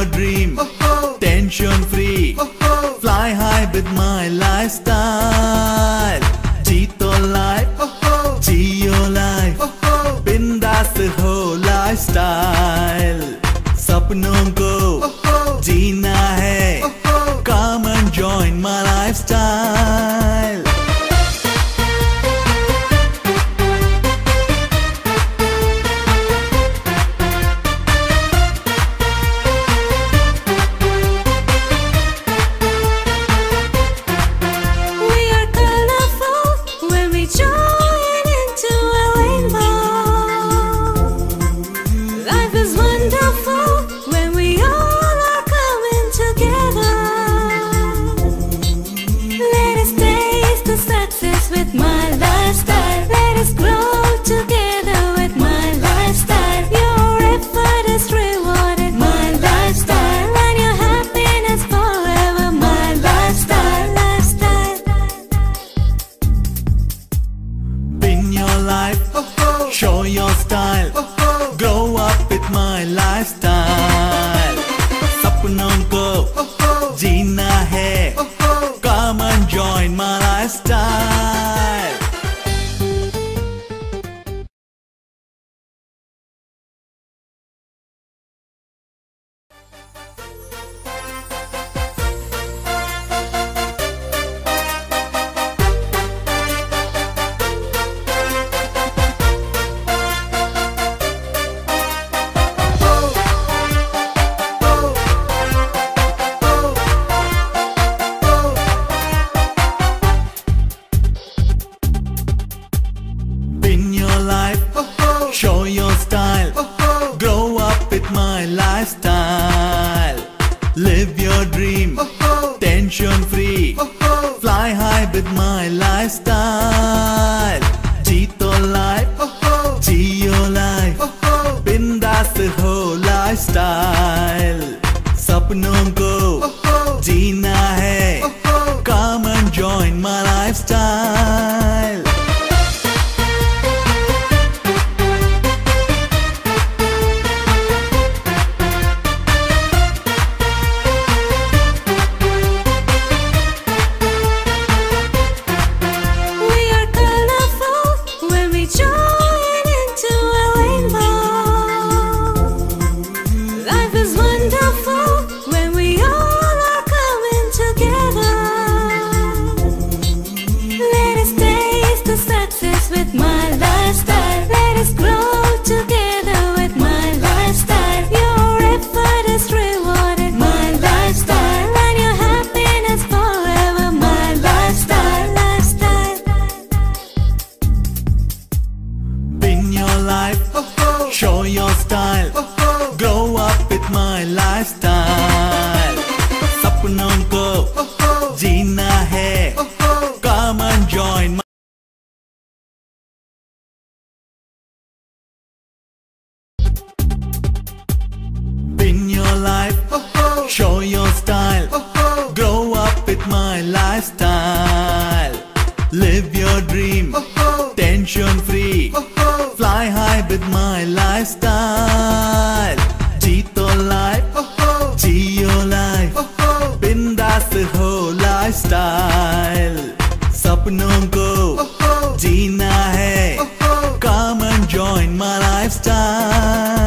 A dream. life. Show your style. Grow up with Mi Lifestyle. Live your dream. Tension free. Fly high with Mi Lifestyle. Jito life. Geo life. Bindas whole lifestyle. सपनों को जीना है Come and join Mi Lifestyle life. Show your style. Grow up with Mi Lifestyle. Live your dream. Tension free. Fly high with Mi Lifestyle. Jito life. Geo life. Bindas whole lifestyle. सपनों को जीना है Come and join Mi Lifestyle.